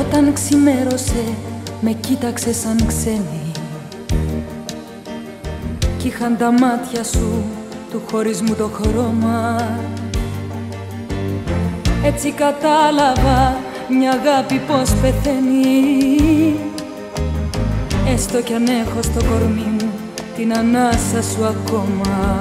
όταν ξημέρωσε με κοίταξε σαν ξένη. Κι είχαν τα μάτια σου του χωρισμού το χρώμα. Έτσι κατάλαβα μια αγάπη πως πεθαίνει. Έστω κι αν έχω στο κορμί μου την ανάσα σου ακόμα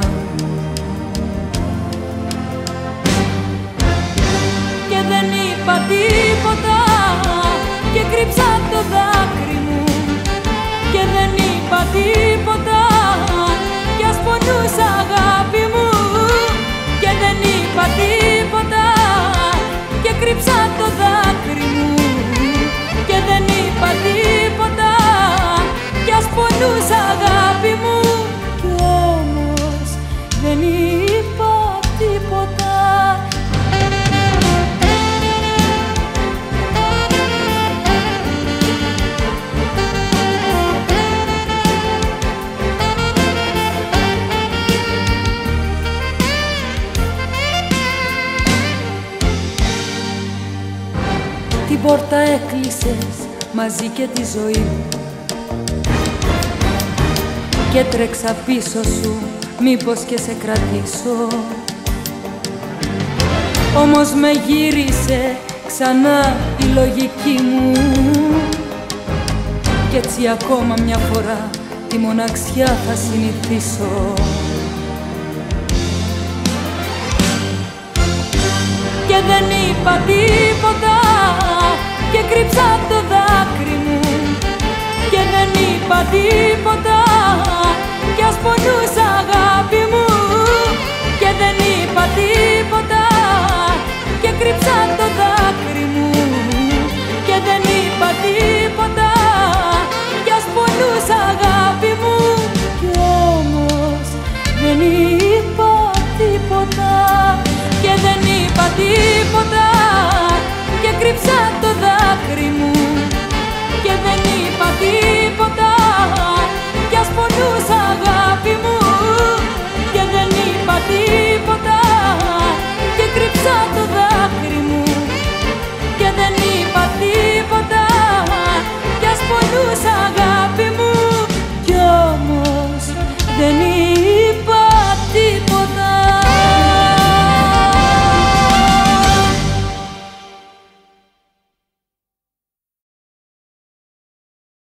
πόρτα έκλεισες μαζί και τη ζωή. Και τρέξα πίσω σου μήπως και σε κρατήσω. Όμως με γύρισε ξανά η λογική μου. Κι έτσι ακόμα μια φορά τη μοναξιά θα συνηθίσω. Και δεν είπα πονούσα αγάπη μου. Και δεν είπα τίποτα και κρύψα το δάκρυ μου. Και δεν είπα τίποτα και ας πονούσα αγάπη μου. Κι όμως δεν είπα τίποτα και δεν είπα τίποτα